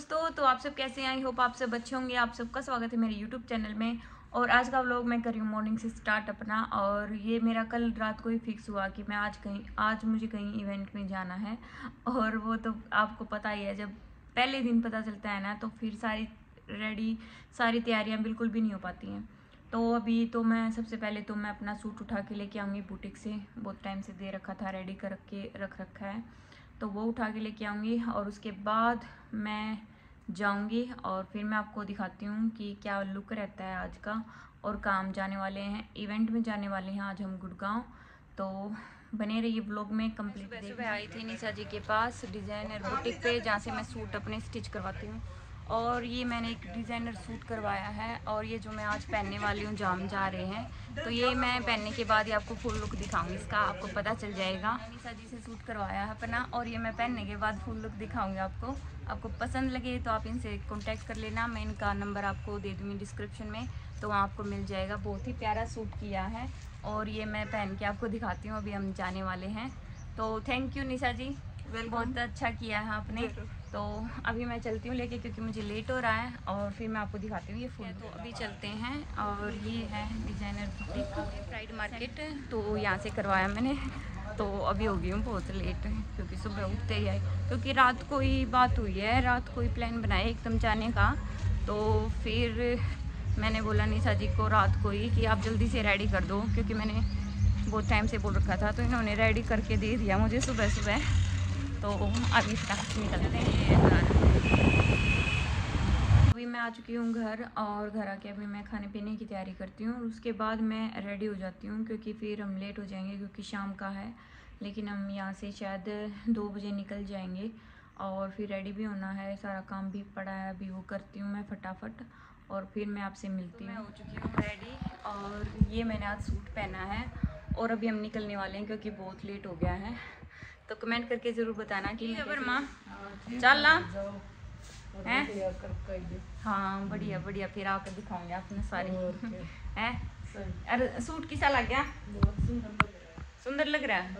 दोस्तों तो आप सब कैसे हैं? आई होप आप सब अच्छे होंगे। आप सबका स्वागत है मेरे यूट्यूब चैनल में। और आज का व्लॉग मैं कर रही हूँ मॉर्निंग से स्टार्ट अपना। और ये मेरा कल रात को ही फिक्स हुआ कि मैं आज कहीं, आज मुझे कहीं इवेंट में जाना है। और वो तो आपको पता ही है, जब पहले दिन पता चलता है ना तो फिर सारी रेडी सारी तैयारियाँ बिल्कुल भी नहीं हो पाती हैं। तो अभी तो मैं, सबसे पहले तो मैं अपना सूट उठा के लेके आऊँगी बुटीक से। बहुत टाइम से दे रखा था रेडी कर रख के रख रखा है। तो वो उठा के लेके आऊँगी। और उसके बाद मैं जाऊँगी और फिर मैं आपको दिखाती हूँ कि क्या लुक रहता है आज का और काम जाने वाले हैं इवेंट में जाने वाले हैं आज हम गुड़गांव तो बने रहिए ब्लॉग में कंप्लीट सुबह आई थी निशा जी के पास डिज़ाइनर बुटीक पे जहाँ से मैं सूट अपने स्टिच करवाती हूँ और ये मैंने एक डिज़ाइनर सूट करवाया है और ये जो मैं आज पहनने वाली हूँ जाम जा रहे हैं। तो ये मैं पहनने के बाद ही आपको फुल लुक दिखाऊँगी इसका आपको पता चल जाएगा। निशा जी से सूट करवाया है अपना और ये मैं पहनने के बाद फुल लुक दिखाऊँगी आपको। आपको पसंद लगे तो आप इनसे कॉन्टैक्ट कर लेना मैं इनका नंबर आपको दे दूँगी डिस्क्रिप्शन में तो वहाँ आपको मिल जाएगा। बहुत ही प्यारा सूट किया है और ये मैं पहन के आपको दिखाती हूँ अभी हम जाने वाले हैं। तो thank you Nisha ji. Well बहुत अच्छा किया है आपने। तो अभी मैं चलती हूँ लेके क्योंकि मुझे लेट हो रहा है और फिर मैं आपको दिखाती हूँ ये फूल। तो अभी चलते हैं और ये है डिज़ाइनर बुटीक प्राइड मार्केट तो यहाँ से करवाया मैंने। तो अभी हो गई हूँ बहुत लेट क्योंकि सुबह उठते ही आए क्योंकि रात को ही बात हुई है रात को ही प्लान बनाया एकदम जाने का। तो फिर मैंने बोला निशा जी को रात को ही कि आप जल्दी से रेडी कर दो। क्योंकि मैंने बहुत टाइम से बोल रखा था तो इन्होंने रेडी करके दे दिया मुझे सुबह सुबह तो हम अभी फटाफट निकलते हैं। अभी मैं आ चुकी हूँ घर और घर आके अभी मैं खाने पीने की तैयारी करती हूँ उसके बाद मैं रेडी हो जाती हूँ क्योंकि फिर हम लेट हो जाएँगे क्योंकि शाम का है। लेकिन हम यहाँ से शायद दो बजे निकल जाएँगे और फिर रेडी भी होना है, सारा काम भी पड़ा है, अभी वो करती हूँ मैं फटाफट और फिर मैं आपसे मिलती हूँ। मैं हो चुकी हूँ रेडी और ये मैंने आज सूट पहना है और अभी हम निकलने वाले हैं क्योंकि बहुत लेट हो गया है। तो कमेंट करके ज़रूर बताना कि माँ चल ना है? हाँ बढ़िया बढ़िया। फिर आकर दिखाऊँगे आपने सारी। है? अरे सूट किसा लग गया? सुंदर लग रहा है।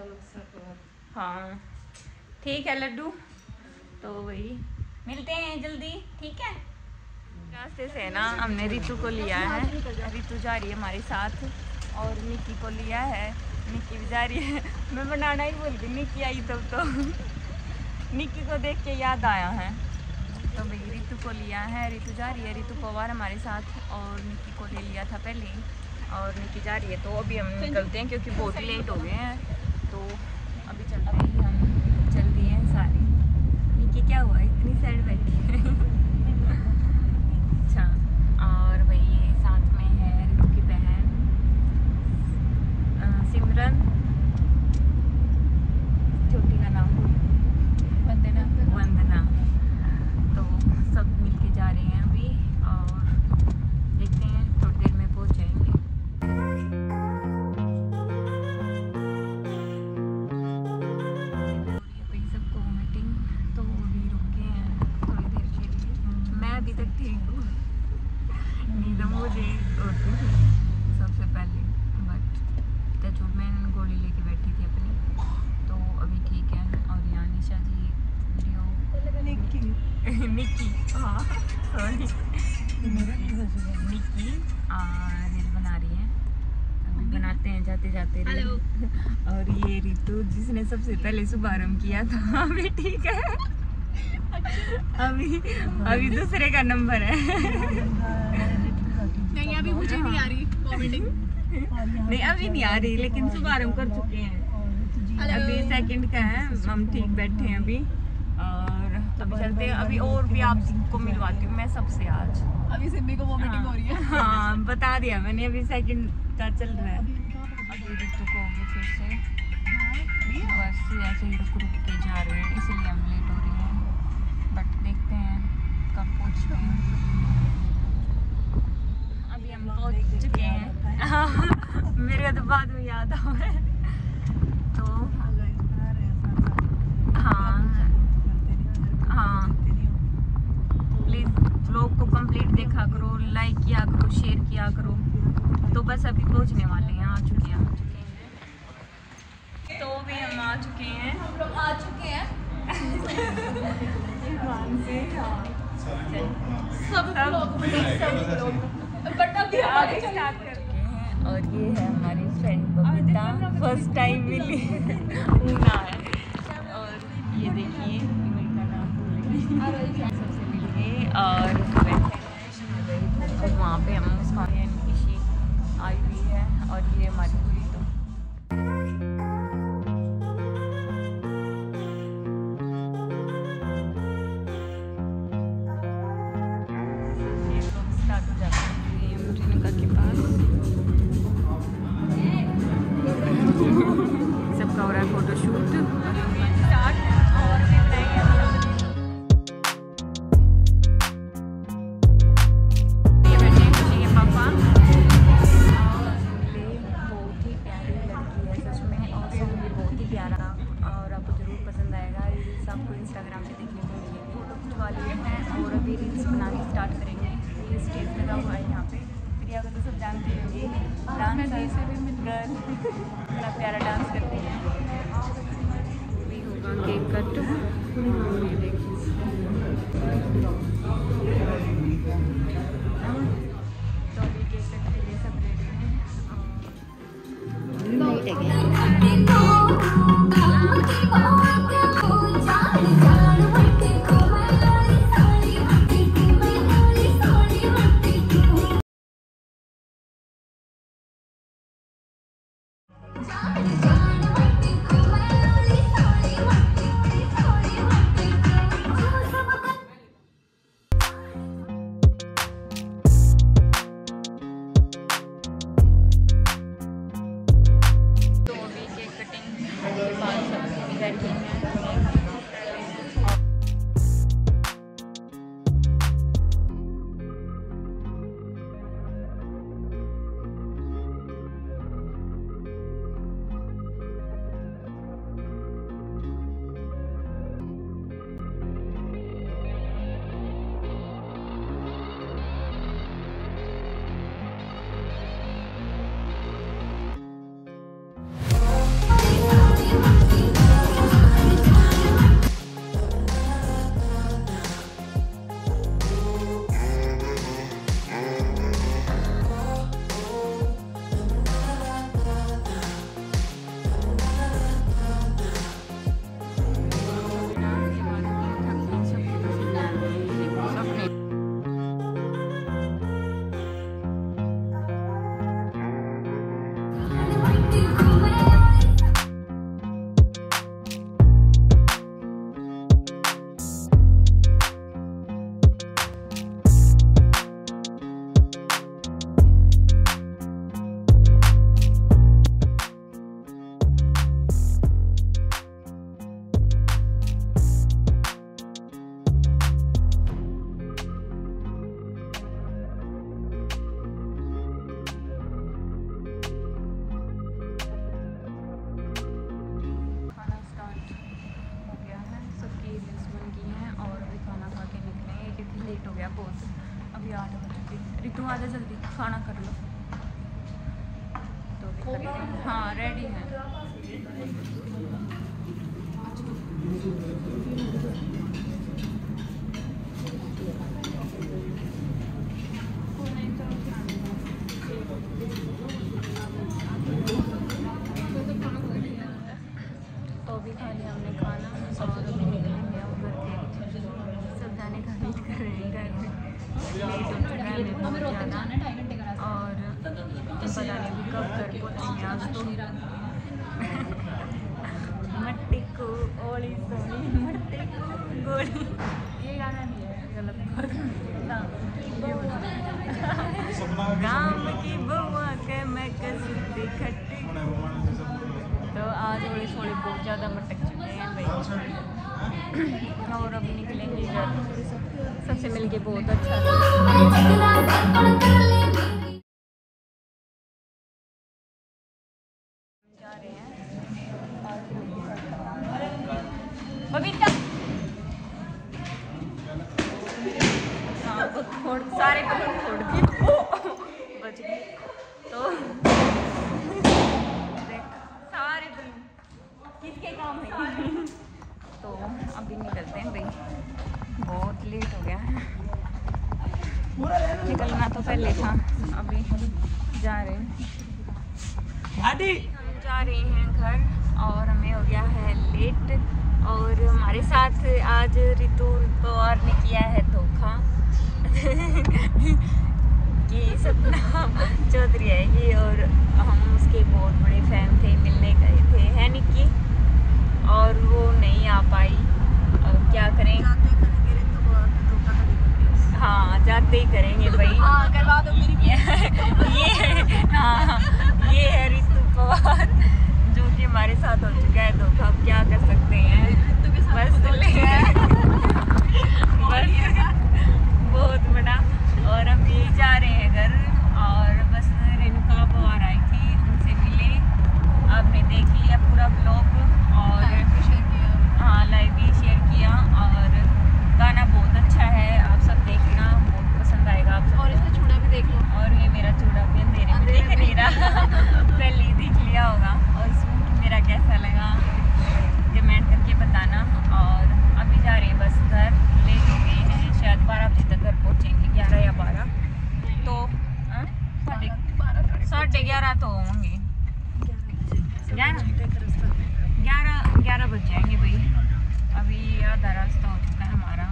हाँ? ठीक है लड्डू। तो वही। मिलते हैं जल्दी ठीक है? रास्ते से ना हमने रितु को लिया है। रितु जा रही है हमारे साथ और निकी को लिया है। निक्की भी जा रही है। मैं बनाना ही भूल गई निक्की आई तब तो। निक्की को देख के याद आया है। तो भाई रितु को लिया है। रितु जा रही है रितु पवार हमारे साथ और निक्की को ले लिया था पहले और निक्की जा रही है तो अभी हम निकलते हैं क्योंकि बहुत लेट हो गए हैं। हाँ सॉरी निक्की रील बना रही है। अभी बनाते हैं जाते जाते रील और ये रितु जिसने सबसे पहले शुभारंभ किया था अभी ठीक है। अभी अभी दूसरे का नंबर है। नहीं अभी मुझे नहीं आ रही कॉमेडिंग नहीं अभी नहीं आ रही लेकिन शुभारंभ कर चुके हैं। अभी सेकंड का है हम ठीक बैठे हैं अभी। अभी चलते हैं अभी और भी आपको मिलवाती हूँ मैं सबसे आज। अभी सिम्मी को वॉमिटिंग हो रही है। हाँ बता दिया मैंने अभी सेकंड का चल रहा है। अभी ऋतु फिर से। बस ऐसे ही रुक रुक के जा रहे हैं इसीलिए हम लेट हो रही हैं। बट देखते हैं कब पहुँचते हैं। अभी हम पहुँच चुके हैं। हाँ मेरे तो बाद में याद आ है। तो कंप्लीट देखा करो लाइक किया करो शेयर किया करो। तो बस अभी पहुँचने वाले हैं आ चुके हैं। तो भी हम आ चुके हैं। हम लोग आ चुके हैं। सब लोग सब लोग। बट अभी आगे स्टार्ट कर और ये है हमारी फ्रेंड बबीता। फ़र्स्ट टाइम मिली। ऊना है। और ये देखिए इनका नाम सबसे मिल गए और वहाँ पे हम उसका इसी आई हुई है और ये हमारी पूरी तो। सबका हो रहा है फोटोशूट जानती होगी। डांसर गर्ल इतना प्यारा डांस करती है। केक कट देखिए तो। अभी केक कट के लिए सब गया बहुत। अभी आठ बजे रितु, आ जाए जल्दी। खाना कर लो। तो हाँ रेडी है। ज़्यादा मटक चुके हैं भाई। और अब निकलेंगे सबसे मिलके बहुत अच्छा हाँ, सारे कपड़े काम है। तो अभी निकलते हैं भाई। बहुत लेट हो गया है। निकलना तो पहले था। अभी जा रहे हैं। हम जा रहे हैं घर और हमें हो गया है लेट और हमारे साथ आज रितु पवार ने किया है धोखा। कि सपना चौधरी है ये और हम उसके बहुत बड़े फ़ैन साथ हो चुका है धोखा अब क्या कर सकते हैं? बस तो बहुत बड़ा। और हम ये जा रहे हैं घर, और बस रेणुका पवार आई थी, उनसे मिले। आपने देख लिया पूरा ब्लॉग और Live भी share किया। हाँ लाइव भी शेयर किया और गाना बहुत अच्छा है आप सब देखना बहुत पसंद आएगा आप और सबको इसका चूड़ा भी देख लो और ये मेरा चूड़ा भी अंधेरे में अंधेरे दिख में नहीं रहा पहले ही देख लिया होगा और सूट मेरा कैसा लगा कमेंट करके बताना और अभी जा रहे हैं बस घर, लेट हो गए हैं, शायद बारह बजे तक घर पहुँचेंगे, ग्यारह या बारह। तो हाँ? साढ़े ग्यारह तो होंगे। ग्यारह? ग्यारह ग्यारह बज जाएँगे भाई। अभी आधा रास्ता हो चुका है हमारा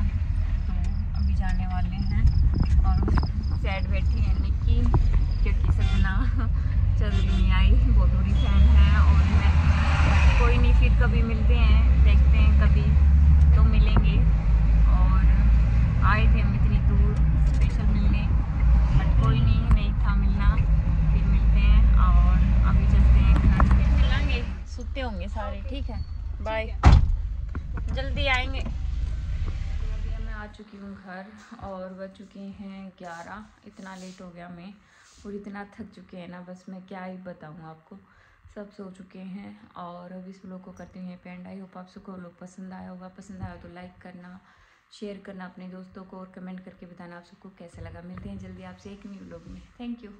तो अभी जाने वाले हैं। और सैड बैठी है निक्की, क्योंकि सपना चौधरी नहीं आई, बहुत बड़ी फ़ैन है और मैं कोई नहीं फिर कभी मिलते हैं देखते हैं कभी तो मिलेंगे। और आए थे हम इतनी दूर स्पेशल मिलने बट कोई नहीं नहीं था मिलना। फिर मिलते हैं और अभी चलते हैं फिर मिलेंगे सुते होंगे सारे ठीक है? बाय जल्दी आएँगे। अभी मैं आ चुकी हूँ घर और बज चुके हैं ग्यारह। इतना लेट हो गया मैं और इतना थक चुके हैं ना बस मैं क्या ही बताऊँ आपको। सब सो चुके हैं और अब इस ब्लॉग को करते हैं पेंड आई होप आप सबको लोग पसंद आया होगा। पसंद आया तो लाइक करना शेयर करना अपने दोस्तों को और कमेंट करके बताना आप सबको कैसा लगा। मिलते हैं जल्दी आपसे एक न्यू ब्लॉग में। Thank you